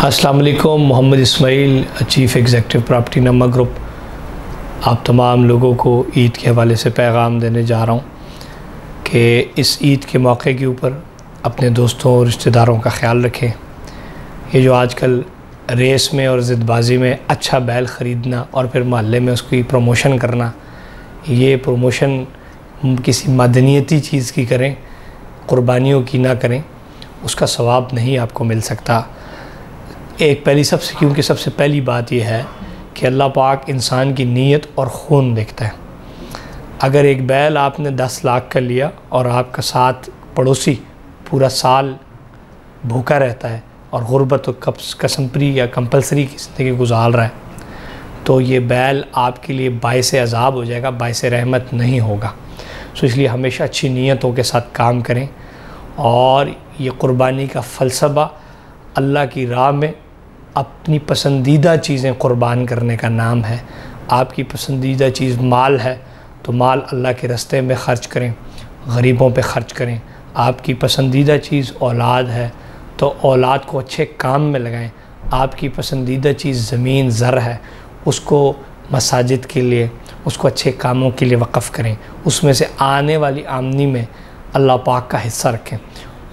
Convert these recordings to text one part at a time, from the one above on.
अस्सलाम वालेकुम Mohammed Ismail chief executive property Namma group आप तमाम लोगों को ईद के हवाले से पैगाम देने जा रहा हूँ कि इस ईद के मौके के ऊपर अपने दोस्तों और रिश्तेदारों का ख्याल रखें। ये जो आजकल रेस में और ज़िदबाजी में अच्छा बैल ख़रीदना और फिर महल्ले में उसकी प्रमोशन करना, ये प्रमोशन किसी मदनीती चीज़ की करें, क़ुरबानियों की ना करें, उसका सवाब नहीं आपको मिल सकता। एक पहली सबसे क्योंकि सबसे पहली बात यह है कि अल्लाह पाक इंसान की नीयत और खून देखता है। अगर एक बैल आपने दस लाख का लिया और आपका साथ पड़ोसी पूरा साल भूखा रहता है और गुर्बत और कसमपरी या कंपलसरी की ज़िंदगी गुजार रहा है तो ये बैल आपके लिए बायस अजाब हो जाएगा, बायस रहमत नहीं होगा। सो इसलिए हमेशा अच्छी नीयतों के साथ काम करें और ये क़ुरबानी का फ़लसफ़ा अल्लाह की राह में अपनी पसंदीदा चीज़ें क़ुरबान करने का नाम है। आपकी पसंदीदा चीज़ माल है तो माल अल्लाह के रस्ते में ख़र्च करें, गरीबों पे ख़र्च करें। आपकी पसंदीदा चीज़ औलाद है तो औलाद को अच्छे काम में लगाएँ। आपकी पसंदीदा चीज़ ज़मीन, ज़र है, उसको मसाजिद के लिए, उसको अच्छे कामों के लिए वक़फ़ करें। उसमें से आने वाली आमनी में अल्लाह पाक का हिस्सा रखें।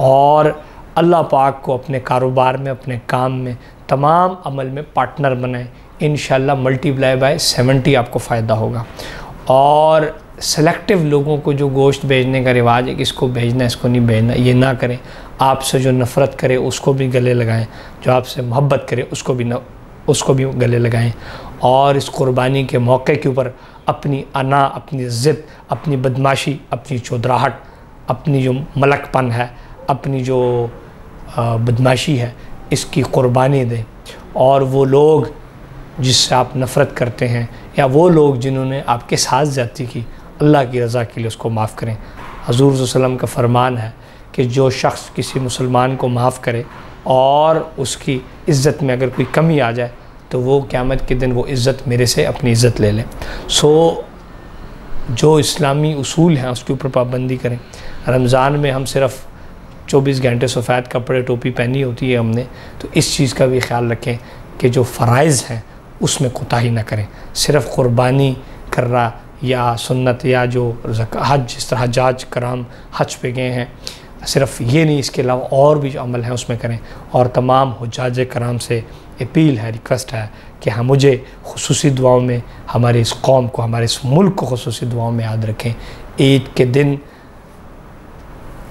और अल्लाह पाक को अपने कारोबार में, अपने काम में तमाम अमल में पार्टनर बनाएँ। इन मल्टीप्लाई बाय सेवेंटी आपको फ़ायदा होगा। और सेलेक्टिव लोगों को जो गोश्त भेजने का रिवाज है कि इसको भेजना, इसको नहीं भेजना, ये ना करें। आपसे जो नफ़रत करे, उसको भी गले लगाएँ। जो आपसे मोहब्बत करे, उसको भी न, उसको भी गले लगाएँ। और इस कुर्बानी के मौके के ऊपर अपनी अना, अपनी ज़िद, अपनी बदमाशी, अपनी चौधराहट, अपनी जो मलकपन है, अपनी जो बदमाशी है, इसकी क़ुरबानी दें। और वो लोग जिससे आप नफ़रत करते हैं, या वो लोग जिन्होंने आपके साथ ज़्यादती की, अल्लाह की रज़ा के लिए उसको माफ़ करें। हजूर वसम का फ़रमान है कि जो शख्स किसी मुसलमान को माफ़ करे और उसकी इज़्ज़त में अगर कोई कमी आ जाए तो वो क़्यामत के दिन वो इज़्ज़त मेरे से अपनी इज़्ज़त ले लें। सो, जो इस्लामी असूल हैं, उसके ऊपर पाबंदी करें। रमज़ान में हम सिर्फ़ चौबीस घंटे सफ़ेद कपड़े, टोपी पहनी होती है हमने तो इस चीज़ का भी ख्याल रखें कि जो फ़रज़ हैं, उसमें कोताही ना करें। सिर्फ़ क़ुरबानी करना या सुन्नत या जो हज, जिस तरह हजाज कराम हज पे गए हैं, सिर्फ़ ये नहीं, इसके अलावा और भी जो अमल हैं, उसमें करें। और तमाम हजाज कराम से अपील है, रिक्वेस्ट है कि हम मुझे खसूस दुआओं में, हमारे इस कौम को, हमारे इस मुल्क को खसूस दुआओं में याद रखें। ईद के दिन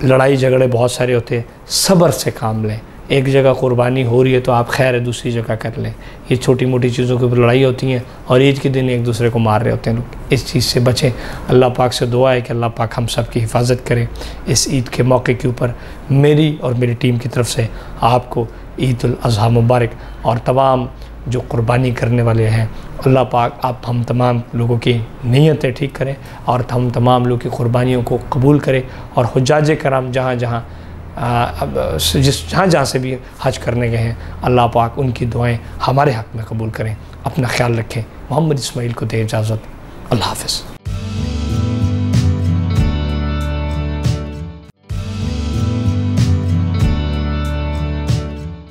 लड़ाई झगड़े बहुत सारे होते हैं। सब्र से काम लें। एक जगह कुर्बानी हो रही है तो आप खैर है दूसरी जगह कर लें। ये छोटी मोटी चीज़ों के ऊपर लड़ाई होती हैं और ईद के दिन एक दूसरे को मार रहे होते हैं। लोग इस चीज़ से बचें। अल्लाह पाक से दुआ है कि अल्लाह पाक हम सब की हिफाजत करें। इस ईद के मौके के ऊपर मेरी और मेरी टीम की तरफ़ से आपको ईद अज़हा मुबारक और तमाम जो कुर्बानी करने वाले हैं, अल्लाह पाक आप हम तमाम लोगों की नीयतें ठीक करें और हम तमाम लोगों की कुर्बानियों को कबूल करें और हजाज कराम जहाँ जहाँ जिस, जहाँ जहाँ से भी हज करने गए हैं, अल्लाह पाक उनकी दुआएँ हमारे हक़ में कबूल करें। अपना ख्याल रखें। मोहम्मद इसमाइल को दे इजाज़त। अल्लाह हाफ़